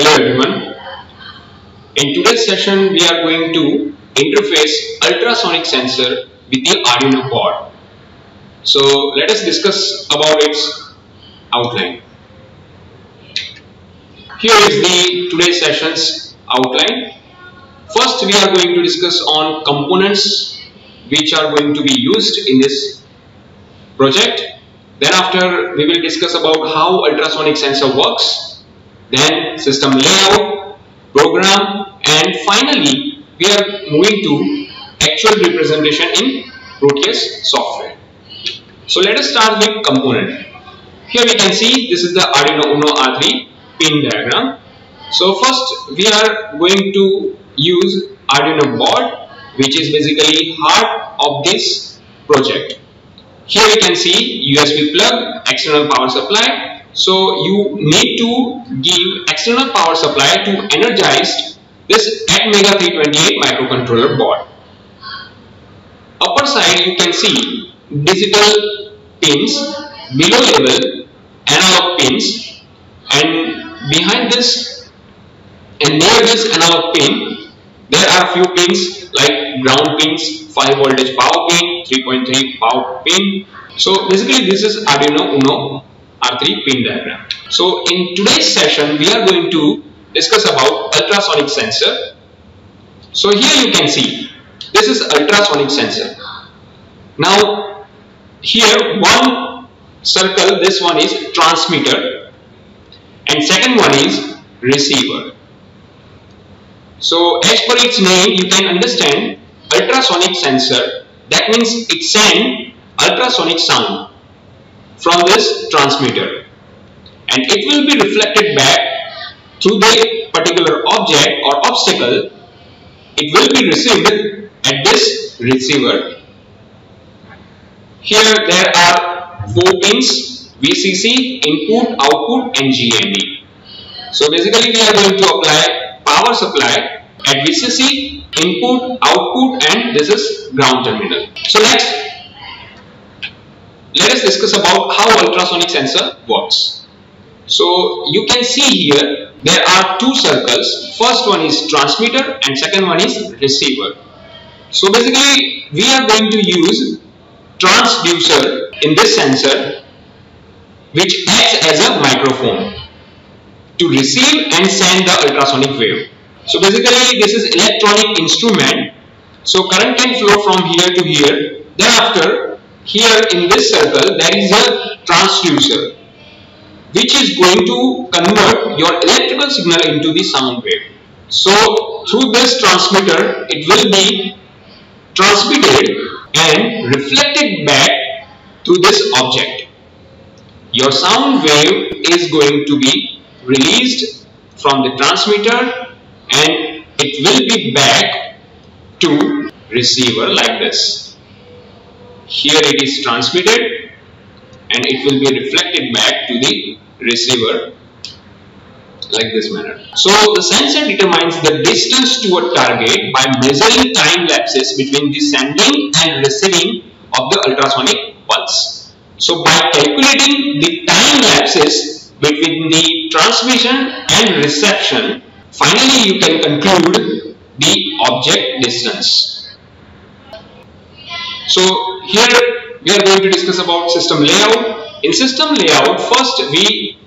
Hello everyone. In today's session we are going to interface ultrasonic sensor with the Arduino board. So let us discuss about its outline. Here is the today's session's outline. First we are going to discuss on components which are going to be used in this project. Then after we will discuss about how ultrasonic sensor works then system layout, program and finally we are moving to actual representation in Proteus software. So let us start with component. Here we can see this is the Arduino Uno R3 pin diagram. So first we are going to use Arduino board which is basically heart of this project. Here we can see USB plug, external power supply so you need to give external power supply to energize this Atmega 328 microcontroller board. Upper side you can see digital pins, below level analog pins and behind this and near this analog pin there are few pins like ground pins, 5 voltage power pin, 3.3 power pin. So basically this is Arduino Uno R3 pin diagram. So in today's session we are going to discuss about ultrasonic sensor. So here you can see this is ultrasonic sensor. Now here one circle this one is transmitter and second one is receiver. So as per its name you can understand ultrasonic sensor that means it sends ultrasonic sound from this transmitter. And it will be reflected back through the particular object or obstacle. It will be received at this receiver. Here there are four pins VCC input output and GND so basically we are going to apply power supply at VCC input output and this is ground terminal. So next let us discuss about how ultrasonic sensor works. So you can see here there are two circles. First one is transmitter and second one is receiver. So basically we are going to use transducer in this sensor which acts as a microphone to receive and send the ultrasonic wave. So basically this is electronic instrument. So current can flow from here to here. Thereafter here in this circle there is a transducer which is going to convert your electrical signal into the sound wave. So through this transmitter it will be transmitted and reflected back to this object. Your sound wave is going to be released from the transmitter and it will be back to receiver like this. Here it is transmitted and it will be reflected back to the receiver like this manner. So the sensor determines the distance to a target by measuring time lapses between the sending and receiving of the ultrasonic pulse. So by calculating the time lapses between the transmission and reception, finally you can conclude the object distance. So here we are going to discuss about system layout. In system layout, first we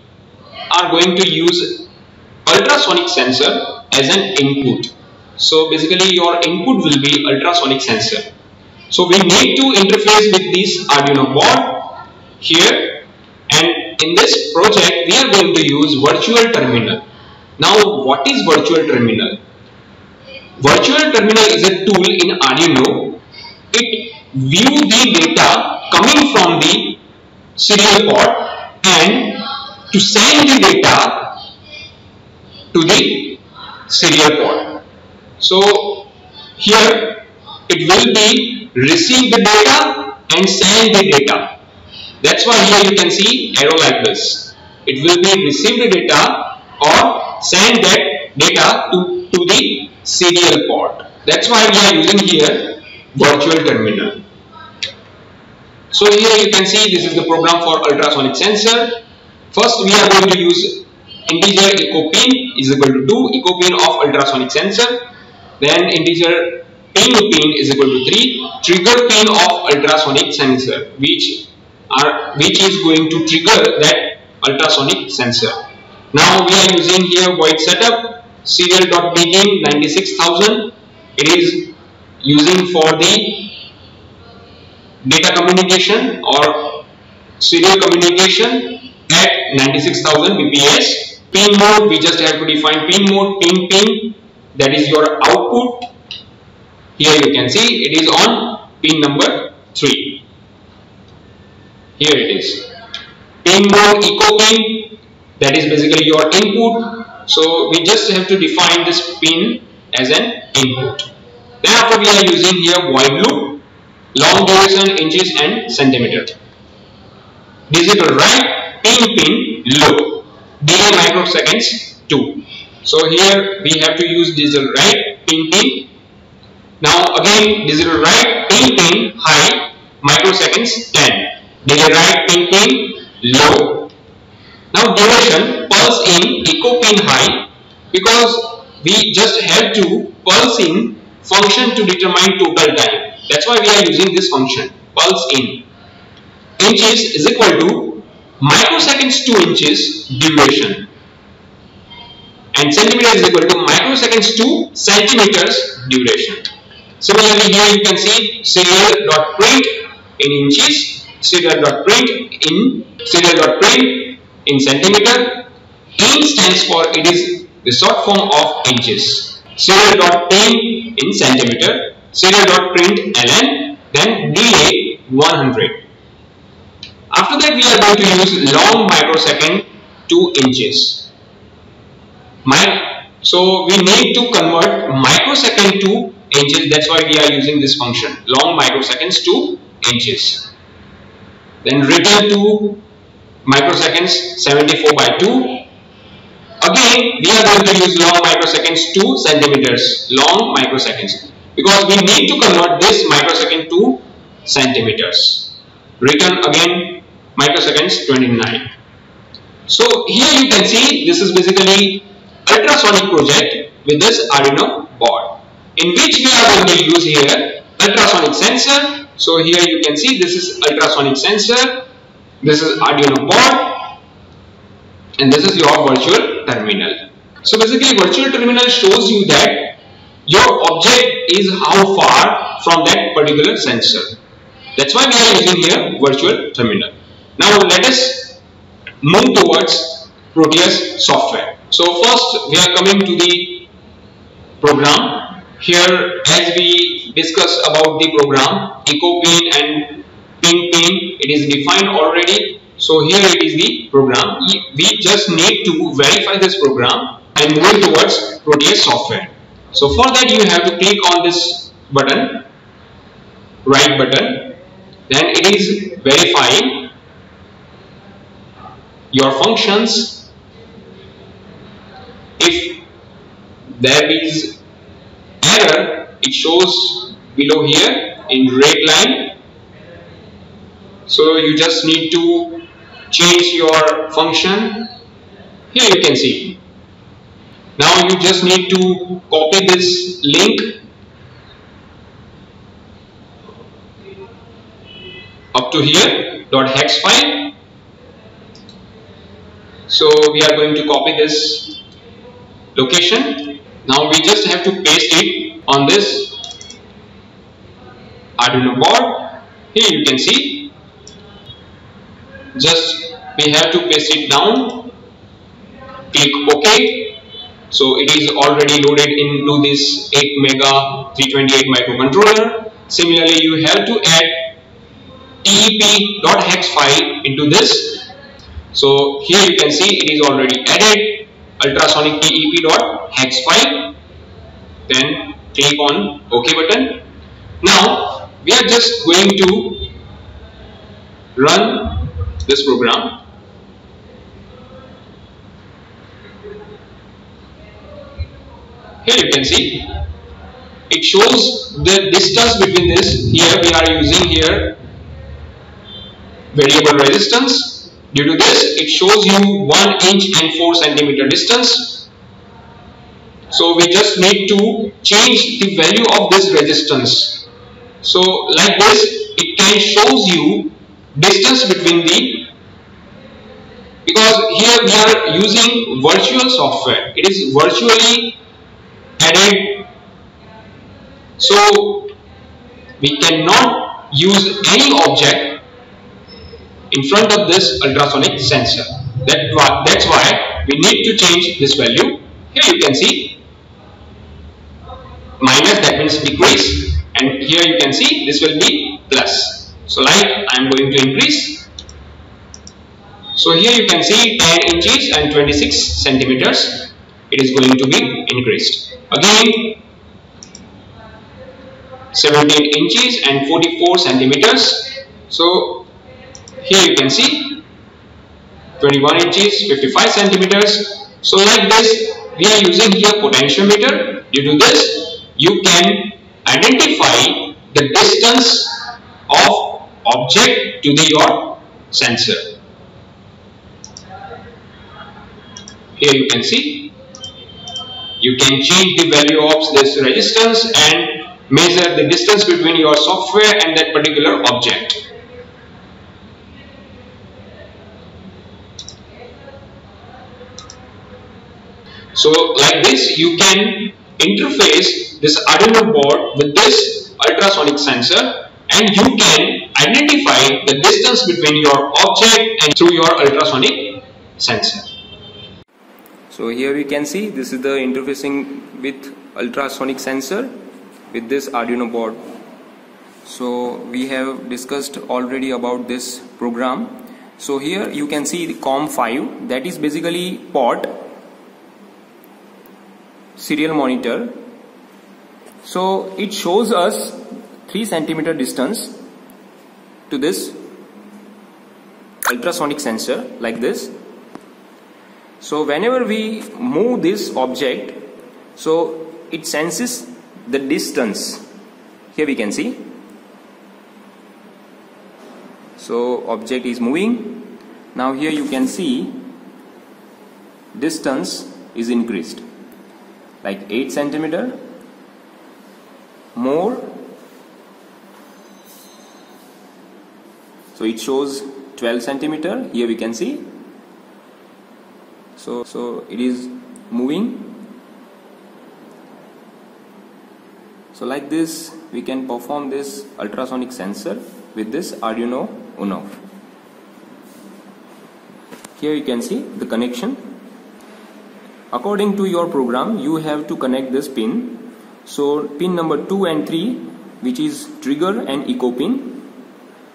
are going to use ultrasonic sensor as an input. So basically your input will be ultrasonic sensor. So we need to interface with this Arduino board here and in this project we are going to use virtual terminal. Now what is virtual terminal? Virtual terminal is a tool in Arduino. View the data coming from the serial port and to send the data to the serial port. So here it will be receive the data and send the data. That's why here you can see arrow like this. It will be receive the data or send that data to, to the serial port. That's why we are using here virtual terminal. So here you can see this is the program for ultrasonic sensor. First we are going to use integer echo pin is equal to 2 echo pin of ultrasonic sensor. Then integer ping pin is equal to 3 trigger pin of ultrasonic sensor which are which is going to trigger that ultrasonic sensor. Now we are using here void setup serial dot begin 96000 it is using for the data communication or serial communication at 96000 bps pin mode we just have to define pin mode ping pin. That is your output. Here you can see it is on pin number 3 here it is. Pin mode echo pin. That is basically your input. So we just have to define this pin as an input. Then after we are using here void loop long duration inches and centimeter. Digital write, ping pin low delay microseconds 2 so here we have to use digital write, ping pin. Now again digital write, ping pin high microseconds 10 delay write, ping pin low. Now duration pulse in echo pin high because we just have to pulse in function to determine total time that's why we are using this function pulse in inches is equal to microseconds to inches duration and centimeter is equal to microseconds to centimeters duration. Similarly, here you can see serial dot print in inches, serial dot print in serial dot print in centimeter. In stands for it is the short form of inches. Serial dot print in centimeter, serial dot print ln, then delay 100. After that, we are going to use long microsecond to inches. My, so we need to convert microsecond to inches. That's why we are using this function. Long microseconds to inches. Then return to microseconds 74 by 2. Again, we are going to use long microseconds to centimeters. Long microseconds. Because we need to convert this microsecond to centimeters. Return again microseconds 29. So here you can see this is basically ultrasonic project with this Arduino board in which we are going to use here ultrasonic sensor so here you can see this is ultrasonic sensor this is Arduino board and this is your virtual terminal so basically virtual terminal shows you that your object is how far from that particular sensor that's why we are using here virtual terminal now let us move towards Proteus software so first we are coming to the program. Here as we discussed about the program, echo pin and ping pin, it is defined already. So here it is the program. We just need to verify this program and move towards Proteus software. So for that you have to click on this button, right button. Then it is verifying your functions. If there is error it shows below here in red line. So you just need to change your function. Here you can see now you just need to copy this link up to here dot hex file so we are going to copy this location now we just have to paste it on this Arduino board. Here you can see. Just we have to paste it down. Click OK. So it is already loaded into this Atmega 328 microcontroller. Similarly, you have to add tep.hex file into this. So here you can see it is already added ultrasonic tep.hex file then click on ok button now we are just going to run this program here you can see it shows the distance between this here we are using here variable resistance Due to this, it shows you 1 inch and 4 centimeter distance. So we just need to change the value of this resistance. So like this, it can shows you distance between the because here we are using virtual software. It is virtually added. So we cannot use any object in front of this ultrasonic sensor. That, that's why we need to change this value. Here you can see minus that means decrease and here you can see this will be plus. So like I am going to increase. So here you can see 10 inches and 26 centimeters it is going to be increased. Again 17 inches and 44 centimeters. So here you can see 21 inches, 55 centimeters. So like this, we are using here potentiometer. Due to this, you can identify the distance of object to the your sensor. Here you can see, you can change the value of this resistance and measure the distance between your software and that particular object. So like this you can interface this Arduino board with this ultrasonic sensor and you can identify the distance between your object and through your ultrasonic sensor. So here we can see this is the interfacing with ultrasonic sensor with this Arduino board. So we have discussed already about this program. So here you can see the COM5 that is basically port serial monitor so it shows us 3 centimeter distance to this ultrasonic sensor like this so whenever we move this object so it senses the distance. Here we can see. So object is moving. Now here you can see distance is increased. Like 8 centimeter more. So it shows 12 centimeter. Here we can see so so it is moving. So like this we can perform this ultrasonic sensor with this Arduino Uno. Here you can see the connection. According to your program you have to connect this pin. So pin number 2 and 3 which is trigger and echo pin.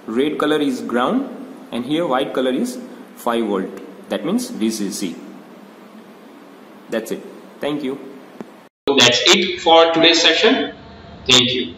Red color is ground and here white color is 5 volt. That means VCC that's it. Thank you. That's it for today's session. Thank you